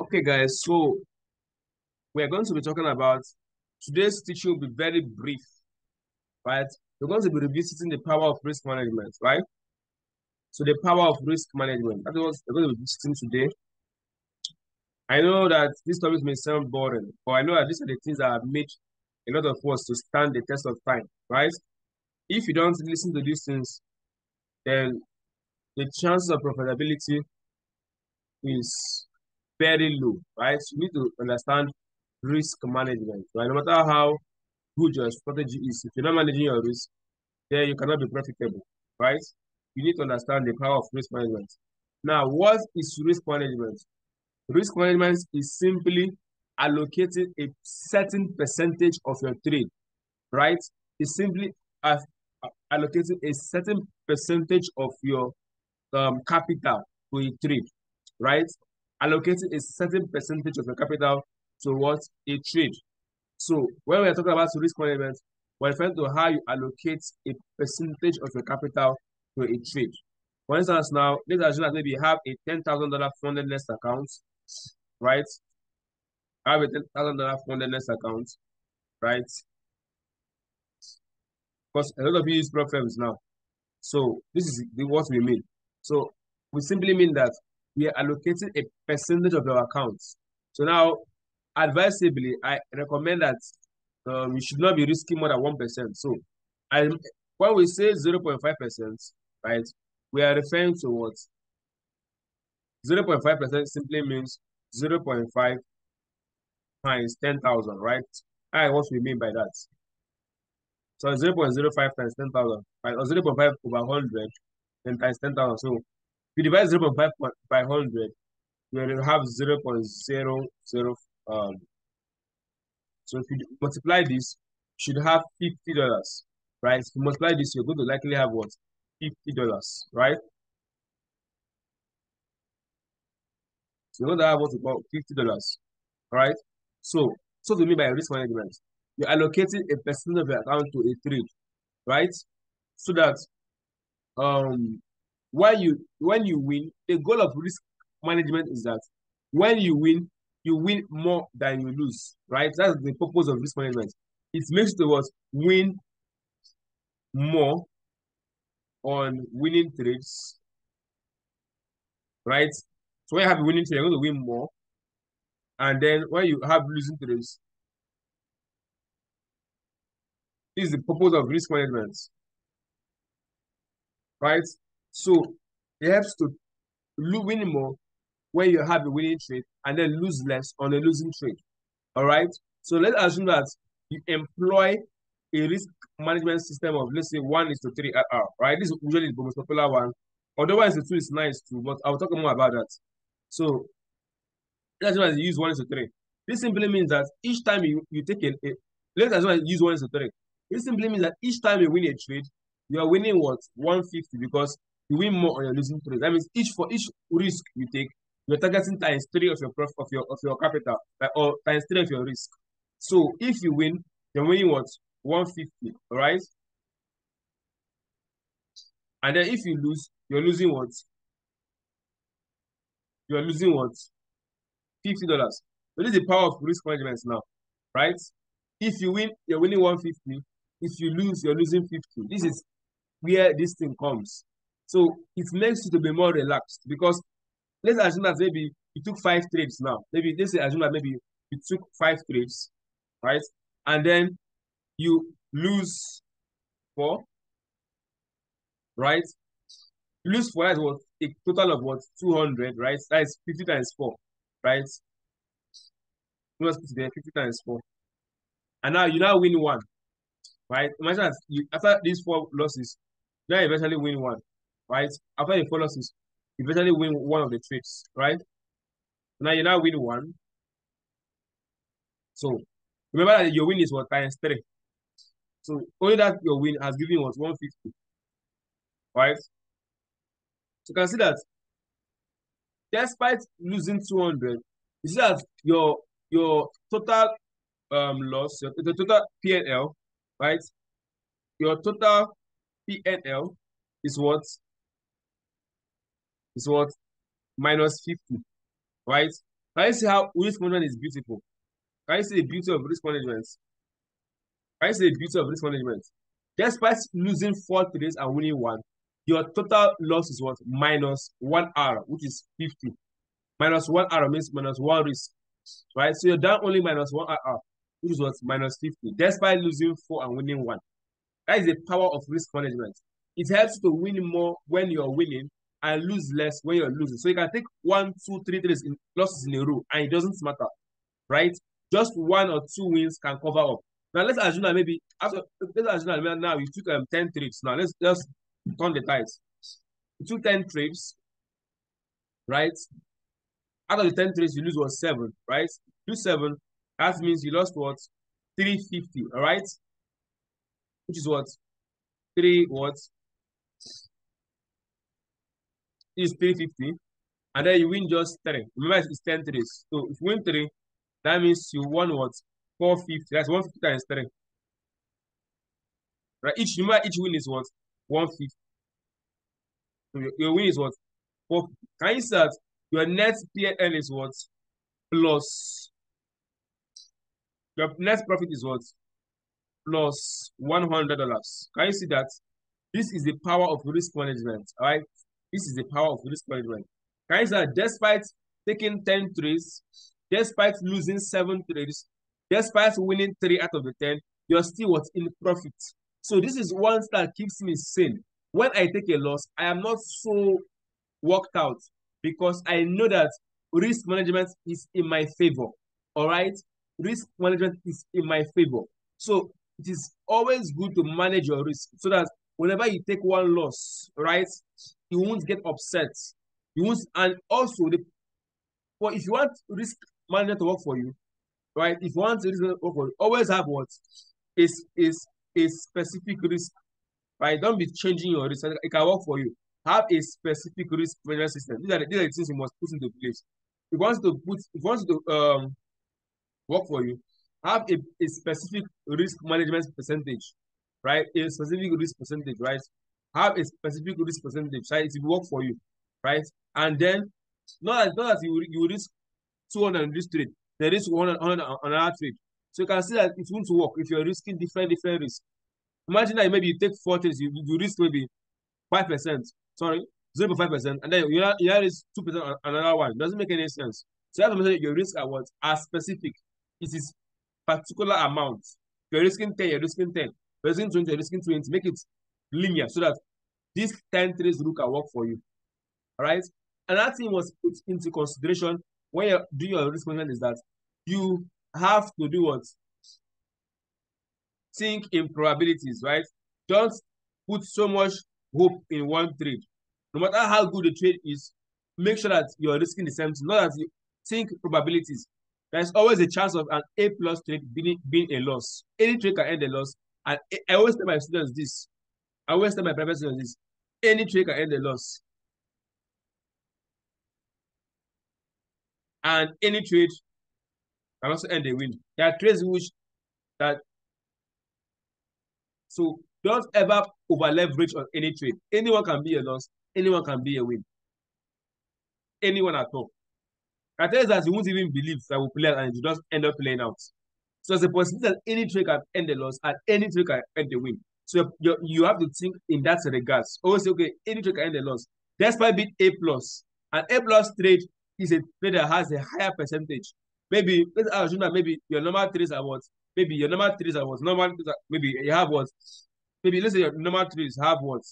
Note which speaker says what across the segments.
Speaker 1: Okay, guys, so we're going to be talking about today's teaching will be very brief, right? We're going to be revisiting the power of risk management, right? So the power of risk management. That's what we're going to be visiting today. I know that these topics may sound boring, but I know that these are the things that have made a lot of us to stand the test of time, right? If you don't listen to these things, then the chances of profitability is very low, right? So You need to understand risk management, right? No matter how good your strategy is, if you're not managing your risk, then you cannot be profitable, right? You need to understand the power of risk management. Now, what is risk management? Risk management is simply allocating a certain percentage of your trade, right? It's simply allocating a certain percentage of your um, capital to a trade, right? Allocating a certain percentage of your capital towards a trade. So when we're talking about risk management, we're referring to how you allocate a percentage of your capital to a trade. For instance, now let's assume that maybe you have a ten thousand dollar FundedNext account, right? I have a ten thousand dollar FundedNext account, right? Because a lot of you use prop now. So this is what we mean. So we simply mean that we are allocating a percentage of your accounts. So now, advisably, I recommend that um, you should not be risking more than 1%. So I, when we say 0.5%, right, we are referring to what? 0.5% simply means 0.5 times 10,000, right? I what we mean by that. So 0.05 times 10,000, right? Or 0.5 over 100 and times 10,000. So if you divide 0.5 by 100, you will have 0 0.00. Um, so if you multiply this, you should have $50, right? If you multiply this, you're going to likely have what? $50, right? So you're going to have what call $50, right? So, so to me by risk management, you're allocating a percentage of your account to a trade, right? So that um when you when you win, the goal of risk management is that when you win, you win more than you lose, right? That's the purpose of risk management. It makes the what win more on winning trades, right? So when you have a winning trade, you're going to win more. And then when you have losing trades, this is the purpose of risk management, right? So it helps to win more when you have a winning trade and then lose less on a losing trade. All right. So let's assume that you employ a risk management system of let's say one is to three RR, right? This is usually the most popular one. Although one is to two is nice too, but I'll talk more about that. So let's assume that you use one is to three. This simply means that each time you, you take a, a let's assume that you use one is to three. This simply means that each time you win a trade, you are winning what? 150 because you win more on your losing trade. That means each for each risk you take, you're targeting times three of your prof, of your of your capital, or times three of your risk. So if you win, you're winning what? 150, all right? And then if you lose, you're losing what? You're losing what? $50. So this is the power of risk management now, right? If you win, you're winning 150. If you lose, you're losing 50. This is where this thing comes. So it makes you to be more relaxed because let's assume that maybe you took five trades now. Maybe let's assume that maybe you took five trades, right? And then you lose four, right? You Lose four is what a total of what 200, right? That is 50 times four, right? You must put there 50 times four. And now you now win one, right? Imagine that you after these four losses, now eventually win one, right? After the four losses, eventually win one of the trades, right? Now you now win one. So remember that your win is what times three. So only that your win has given us 150. Right? So you can see that despite losing 200, you see that your your total um loss, your, the total PNL, right? Your total PNL is what is what minus 50, right? Can you see how risk management is beautiful? Can you see the beauty of risk management? Can you see the beauty of risk management? Despite losing four trades and winning one, your total loss is what? Minus one R, which is 50. Minus one R means minus one risk, right? So you're down only minus one R, which is what? Minus 50, despite losing four and winning one. That is the power of risk management. It helps to win more when you're winning and lose less when you're losing. So you can take one, two, three trades in losses in a row, and it doesn't matter, right? Just one or two wins can cover up. Now let's assume that maybe after let's assume that now you took um, 10 trades. Now let's just turn the tides. You took 10 trades, right? Out of the 10 trades, you lose what seven, right? Lose seven, that means you lost what? 350, all right? Which is what? Three what? Is 350. And then you win just three. Remember, it's 10 trades. So if you win three, that means you won what? 450. That's 150 times 3. Right? Each remember each win is what? 150. So your, your win is what? 4 Can you see that your net PN is what? Plus your net profit is what? Plus $100. Can you see that? This is the power of risk management. All right. This is the power of risk management. Can you despite taking 10 trades, despite losing seven trades, Despite winning three out of the 10, you're still what in profit. So this is one that keeps me sane. When I take a loss, I am not so worked out because I know that risk management is in my favor. All right. Risk management is in my favor. So it is always good to manage your risk so that whenever you take one loss, right, you won't get upset. You won't, and also the well, if you want risk management to work for you, right? If you want risk to reason always have what is is a specific risk, right? Don't be changing your risk. It can work for you. Have a specific risk management system. These are the, these are the things you must put into place. If you want to put, if you want to um work for you, have a, a specific risk management percentage, right? A specific risk percentage, right? Have a specific risk percentage, right? It will work for you, right? And then not as not as you you risk 200 risk trade, there is one on another trade. So you can see that it won't work if you're risking different different risks. Imagine that maybe you take four trades, you, you risk maybe five percent, sorry, zero point five percent, and then you have, you have two percent on another one. It doesn't make any sense. So to make your risk what are specific. It is particular amount. You're risking 10, you're risking 10. You're risking 20, you're risking 20. Make it linear so that these 10 trades rule can work for you. All right. Another thing was put into consideration when you do your risk management is that you have to do what? Think in probabilities, right? Don't put so much hope in one trade. No matter how good the trade is, make sure that you're risking the same thing. Not that you think probabilities. There's always a chance of an A plus trade being, being a loss. Any trade can end a loss. And I always tell my students this. I always tell my private students this. Any trade can end a loss. And any trade can also end a win. There are trades which that so don't ever over leverage on any trade. Anyone can be a loss, anyone can be a win. Anyone at all. I tell you that you won't even believe that will play and you just end up playing out. So it's a possibility that any trade can end a loss and any trade can end a win. So you you have to think in that regards. Always say, okay, any trade can end the loss. Despite being A plus, an A plus trade is a trade that has a higher percentage. Maybe let's assume that maybe your normal threes are what? Maybe your normal threes are what? Normal maybe you have what? Maybe let's say your normal threes have what?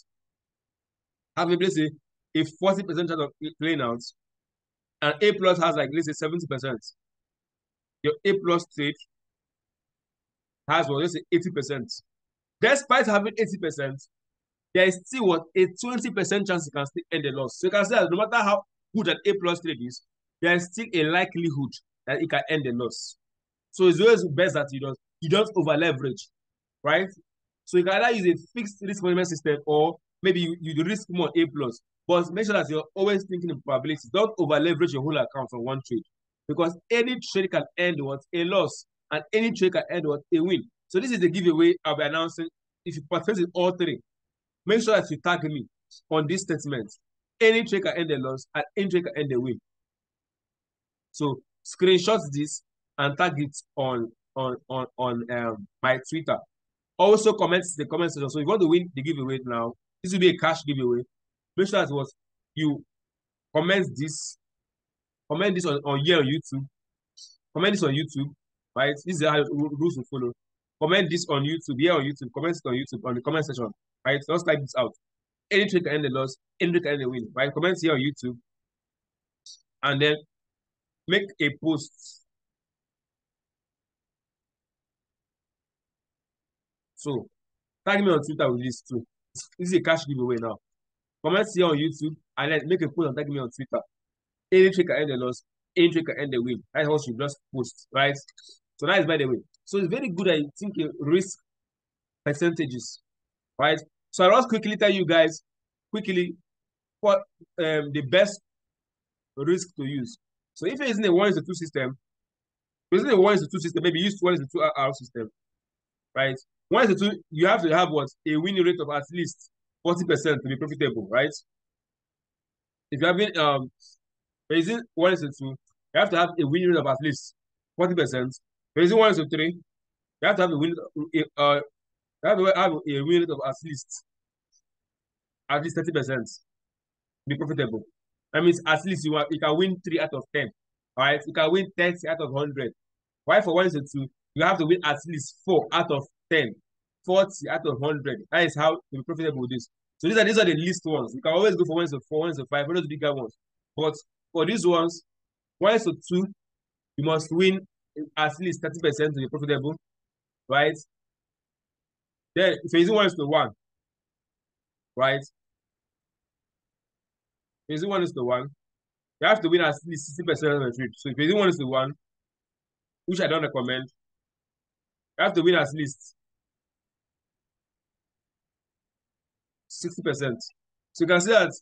Speaker 1: Have maybe let's say a 40 percent chance of playing out and a plus has like let's say 70 percent. Your a plus trade has what? Let's say 80 percent despite having 80 percent there is still what a 20 percent chance you can still end the loss so you can say that no matter how good an a plus trade is there is still a likelihood that it can end the loss. So it's always best that you don't you don't over leverage, right? So you can either use a fixed risk management system or maybe you, you risk more A plus. But make sure that you're always thinking in probabilities. Don't over leverage your whole account on one trade. Because any trade can end what a loss and any trade can end what a win. So this is the giveaway I'll be announcing. If you participate in all three, make sure that you tag me on this statement. Any trade can end a loss and any trade can end a win. So screenshot this and tag it on on on on um, my Twitter. Also comment the comment section. So if you want to win the giveaway now, this will be a cash giveaway. Make sure that was you comment this, comment this on, on here on YouTube, comment this on YouTube, right? This is how rules to follow. Comment this on YouTube, here on YouTube, comment it on YouTube on the comment section, right? Just type this out. Any trick can end the loss, any trick can end the win, right? Comment here on YouTube, and then make a post. So tag me on Twitter with this too. This is a cash giveaway now. Comment here on YouTube and then make a post and tag me on Twitter. Any trick can end the loss, any trick can end the win. That's what you just post, right? So that is by the way. So it's very good I think, risk percentages, right? So I'll just quickly tell you guys quickly what um, the best risk to use. So if you're using a one is a two system, using a one is a two system, maybe use one is a two R system, right? One is a two, you have to have what a winning rate of at least 40% to be profitable, right? If you're having um using one is a two, you have to have a winning rate of at least 40%. Using one to three, you have to have a win uh you have to have a win rate of at least at least 30% be profitable. That means at least you, you can win 3 out of 10. Alright, you can win 30 out of 100. Why for 1 to 2? You have to win at least 4 out of 10. 40 out of 100. That is how to be profitable with this. So these are these are the least ones. You can always go for 1 to a 4, 1 is a 5, for those bigger ones. But for these ones, 1 to 2, you must win at least 30% to be profitable. Right? Then using 1 is to 1, right? You one is to one, you have to win at least 60% of the trade. So you one is to one, which I don't recommend, you have to win at least 60%. So you can see that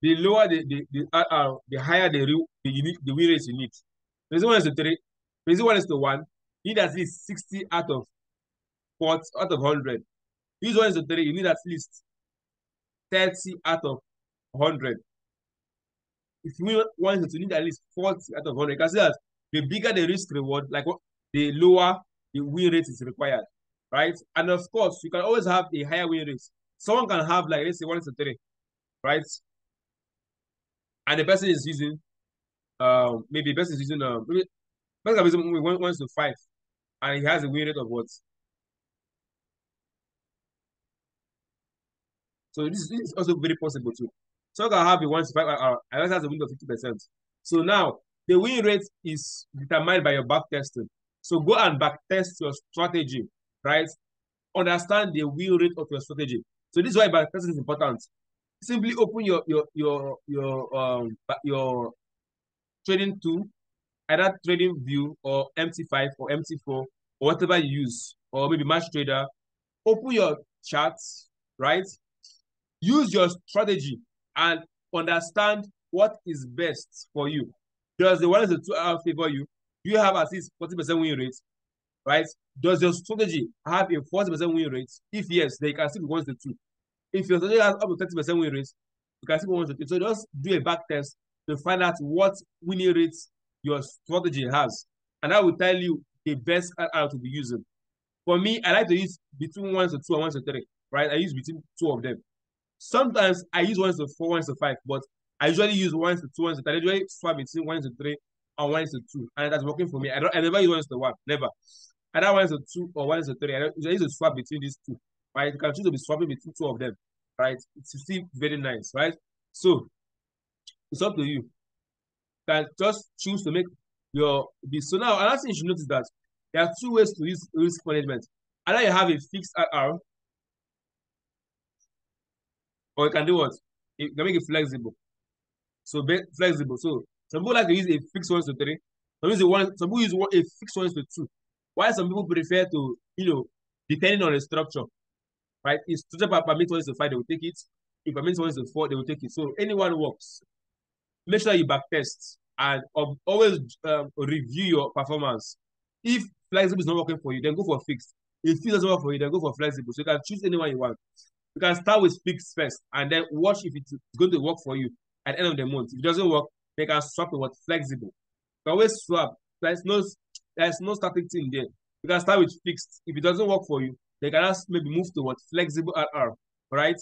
Speaker 1: the lower the the the, uh, uh, the higher the the the win rate you need. Reason one is to three. Reason one is to one. You need at least 60 out of 40 out of 100. Use one is to three. You need at least 30 out of 100 if you want to need at least 40 out of 100, you can see that the bigger the risk reward, like the lower the win rate is required, right? And of course, you can always have a higher win rate. Someone can have like let's say one to three, right? And the person is using, um, maybe the person is using um, person is using one, to five, and he has a win rate of what? So this, this is also very possible too. So can have a one to five hour. I also has a window of 50%. So now the win rate is determined by your back testing. So go and back test your strategy, right? Understand the win rate of your strategy. So this is why back testing is important. Simply open your your your your um your trading tool, either TradingView or MT5 or MT4 or whatever you use, or maybe match trader. Open your charts, right? Use your strategy and understand what is best for you. Does the one is a two hour favor you? Do you have at least 40% win rate? Right? Does your strategy have a 40% win rate? If yes, then you can still one to two. If your strategy has up to 30% win rate, you can still one to two. So just do a back test to find out what winning rates your strategy has. And I will tell you the best out to be using. For me, I like to use between one to two and one to three. Right? I use between two of them. Sometimes I use one to four, one to five, but I usually use one to two, one to three. I usually swap between one to three and one to two, and that's working for me. I don't, I never use one to one, never. Either one to two or one to three. I usually use to swap between these two, right? You can choose to be swapping between two of them, right? It's still very nice, right? So it's up to you. Can just choose to make your this. So now another thing you should notice that there are two ways to use risk management. Either you have a fixed IR or you can do what? You can make it flexible. So be flexible. So some people like to use a fixed one to three. Some use one. Some people use one, a fixed one to two. Why some people prefer to, you know, depending on the structure, right? If structure permit one to five, they will take it. If permit one to four, they will take it. So anyone works. Make sure you backtest and um, always um, review your performance. If flexible is not working for you, then go for fixed. If it doesn't work for you, then go for flexible. So you can choose anyone you want. You can start with fixed first and then watch if it's going to work for you at the end of the month. If it doesn't work, they can swap it with flexible. You can always swap there's no there's no static thing there. You can start with fixed. If it doesn't work for you, they can ask maybe move to what flexible RR, right?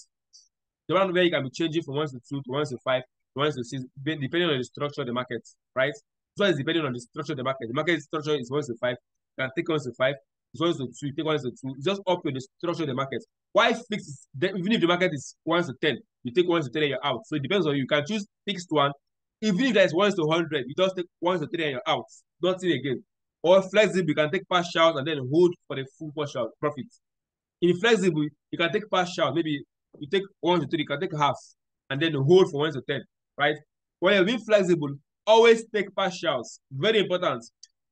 Speaker 1: The one where you can be changing from one to two to one to five one to six, depending on the structure of the market, right? So it's depending on the structure of the market. The market structure is one to five, you can take one to five, it's one to two, take one to two. It's just up to the structure of the market. Why fixed? Even if the market is one to ten, you take one to ten and you're out. So it depends on you. You can choose fixed one. Even if there's one to hundred, you just take one to three and you're out. Don't Nothing again. Or flexible, you can take partials and then hold for the full partial profit. In flexible, you can take partial. Maybe you take one to three, you can take half and then hold for one to ten, right? When you're being flexible, always take partials. Very important.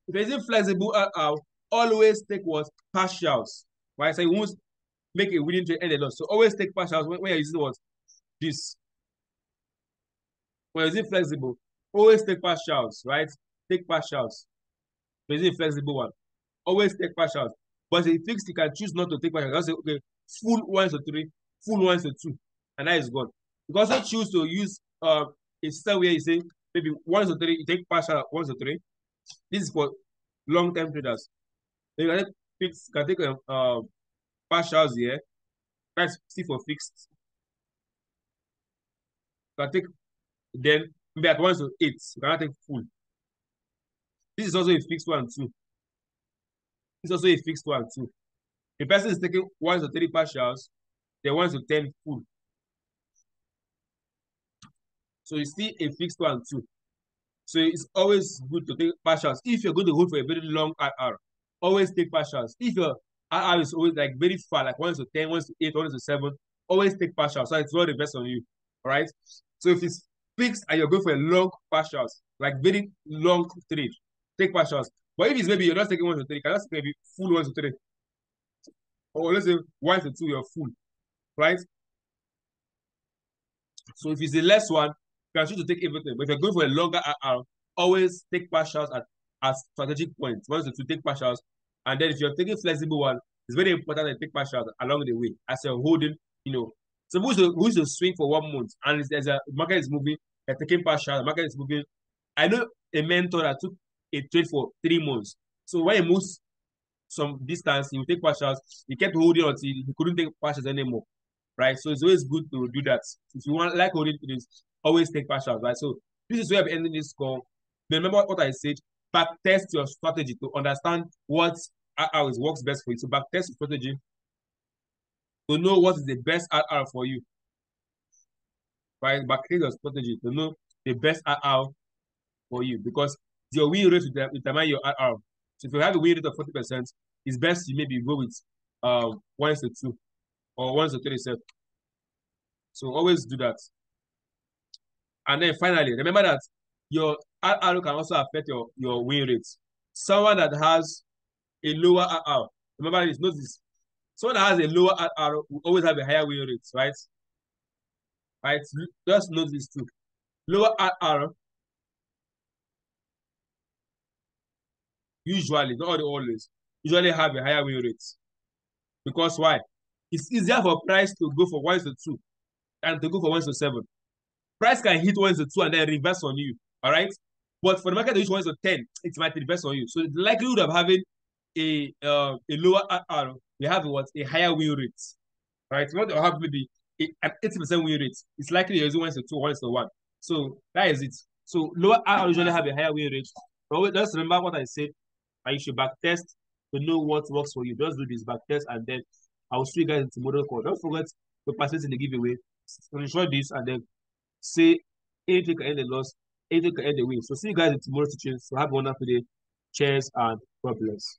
Speaker 1: If you're being flexible uh, always take what partials. Right? So you won't make a winning trade end a loss. So always take partials when, when you're using what this. When you're using flexible, always take partials, right? Take partials. When you're flexible one, always take partials. But if fixed, you can choose not to take partials. Just say, okay, full one to three, full one to two, and that is gone. You can also choose to use uh, a system where you say maybe one to three, you take partial one to three. This is for long-term traders. You can take fixed, can take um, uh, partials here. That's C for fixed. You can take then maybe at one to eight. You cannot take full. This is also a fixed one too. This is also a fixed one too. The person is taking one to three partials, then one to ten full. So you see a fixed one too. So it's always good to take partials. If you're going to hold for a very long IR, always take partials. If your IR is always like very far, like 1 to 10, 1 to 8, 1 to 7, always take partials. So it's all the best on you. All right. So if it's fixed and you're going for a long partials, like very long trade, take partials. But if it's maybe you're not taking 1 to 3, you can just maybe full 1 to 3. Or let's say 1 to 2, you're full. Right? So if it's the less one, can choose to take everything. But if you're going for a longer IR, always take partials at, at strategic points. Once to take partials, and then if you're taking flexible one, it's very important to take partials along the way as you're holding, you know. So who's to, who's to swing for one month and there's a market is moving, you're taking partials, the market is moving. I know a mentor that took a trade for three months. So when he moves some distance, he will take partials. He kept holding until he couldn't take partials anymore. Right. So it's always good to do that. If you want like holding this, always take partials, right? So this is where I'm ending this call. Remember what I said, back test your strategy to understand what how it works best for you. So back test your strategy to know what is the best RR for you. Right? Back test your strategy to know the best RR for you because your win rate will determine your RR. So if you have a win rate of 40%, it's best you maybe go with um one to two or one to three set. So always do that. And then finally, remember that your RR can also affect your, your win rate. Someone that has a lower RR, remember this, notice, someone that has a lower RR will always have a higher win rate, right? Right? Just note this too. Lower RR usually, not always, usually have a higher win rate. Because why? It's easier for price to go for one to two than to go for one to seven price can hit one to two and then reverse on you. All right. But for the market hit one to 10, it might reverse on you. So the likelihood of having a uh, a lower R, you have what a higher win rate. Right. You want to have maybe an 80% win rate. It's likely you're using one to two, one to one. So that is it. So lower R usually have a higher win rate. But just remember what I said. And you should back test to know what works for you. Just do this back test and then I'll see you guys in tomorrow call. Don't forget to participate in the giveaway. Ensure this and then say anything can end the loss, anything can end the win. So see you guys in tomorrow's teaching. So have a wonderful day. Cheers and God bless.